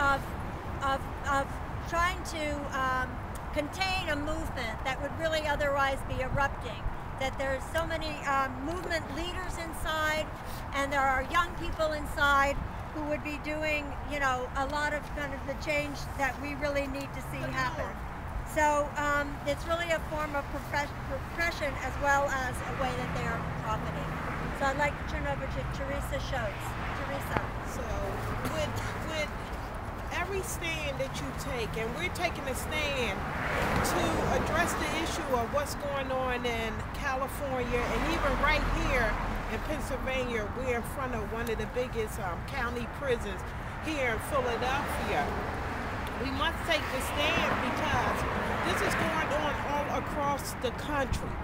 of, of, of trying to um, contain a movement that would really otherwise be erupting. That there's so many um, movement leaders inside, and there are young people inside who would be doing, you know, a lot of kind of the change that we really need to see happen. So um, it's really a form of repression as well as a way that they are profiting. So I'd like to turn over to Theresa Shoatz. Theresa. So every stand that you take, and we're taking a stand to address the issue of what's going on in California and even right here in Pennsylvania, we're in front of one of the biggest um, county prisons here in Philadelphia. We must take the stand because this is going on all across the country.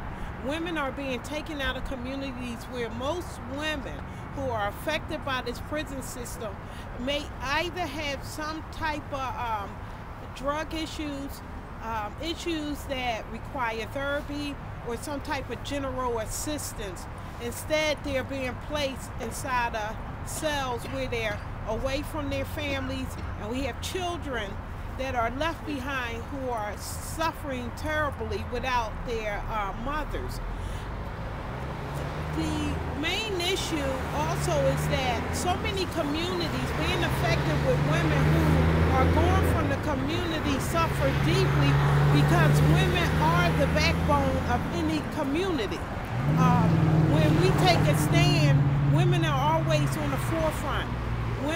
Women are being taken out of communities where most women who are affected by this prison system may either have some type of um, drug issues, um, issues that require therapy, or some type of general assistance. Instead, they're being placed inside of cells where they're away from their families, and we have children that are left behind who are suffering terribly without their uh, mothers. The main issue also is that so many communities being affected with women who are going from the community suffer deeply because women are the backbone of any community. Um, when we take a stand, women are always on the forefront.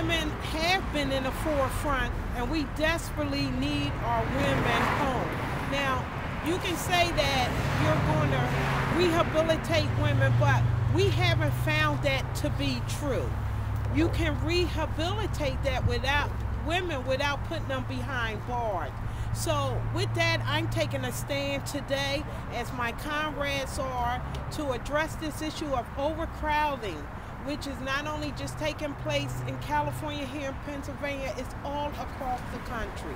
Women have been in the forefront, and we desperately need our women home. Now, you can say that you're going to rehabilitate women, but we haven't found that to be true. You can rehabilitate that without women without putting them behind bars. So with that, I'm taking a stand today, as my comrades are, to address this issue of overcrowding, which is not only just taking place in California, here in Pennsylvania, it's all across the country.